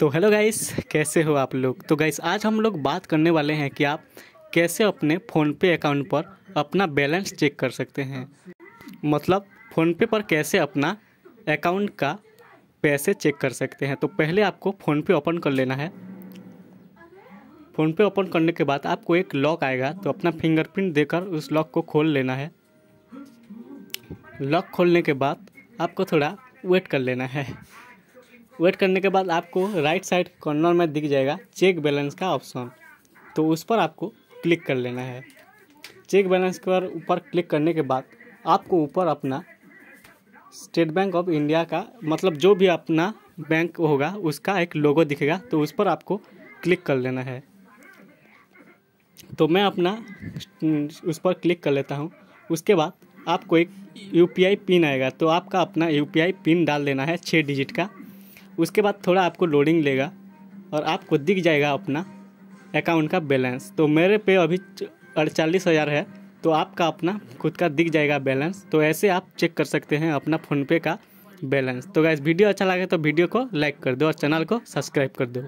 तो hello guys कैसे हो आप लोग? तो गाइस आज हम लोग बात करने वाले हैं कि आप कैसे अपने फ़ोनपे अकाउंट पर अपना बैलेंस चेक कर सकते हैं। मतलब फ़ोनपे पर कैसे अपना अकाउंट का पैसे चेक कर सकते हैं। तो पहले आपको फ़ोनपे ओपन कर लेना है। फ़ोनपे ओपन करने के बाद आपको एक लॉक आएगा तो अपना फिंगरप्रिंट देकर उस लॉक को खोल लेना है। लॉक खोलने के बाद आपको थोड़ा वेट कर लेना है। वेट करने के बाद आपको राइट साइड कॉर्नर में दिख जाएगा चेक बैलेंस का ऑप्शन तो उस पर आपको क्लिक कर लेना है. चेक बैलेंस पर ऊपर क्लिक करने के बाद आपको ऊपर अपना स्टेट बैंक ऑफ़ इंडिया का मतलब जो भी अपना बैंक होगा, उसका एक लोगो दिखेगा तो उस पर आपको क्लिक कर लेना है. तो मैं अपना, उस पर क्लिक कर लेता हूँ. उसके बाद आपको एक यूपीआई पिन आएगा तो आपका अपना यूपीआई पिन डाल देना है छः डिजिट का. उसके बाद थोड़ा आपको लोडिंग लेगा और आपको दिख जाएगा अपना अकाउंट का बैलेंस तो मेरे पे अभी अड़चालीस हज़ार है तो आपका अपना खुद का दिख जाएगा बैलेंस तो ऐसे आप चेक कर सकते हैं अपना फ़ोनपे का बैलेंस तो गैस वीडियो अच्छा लगे तो वीडियो को लाइक कर दो और चैनल को सब्सक्राइब कर दो।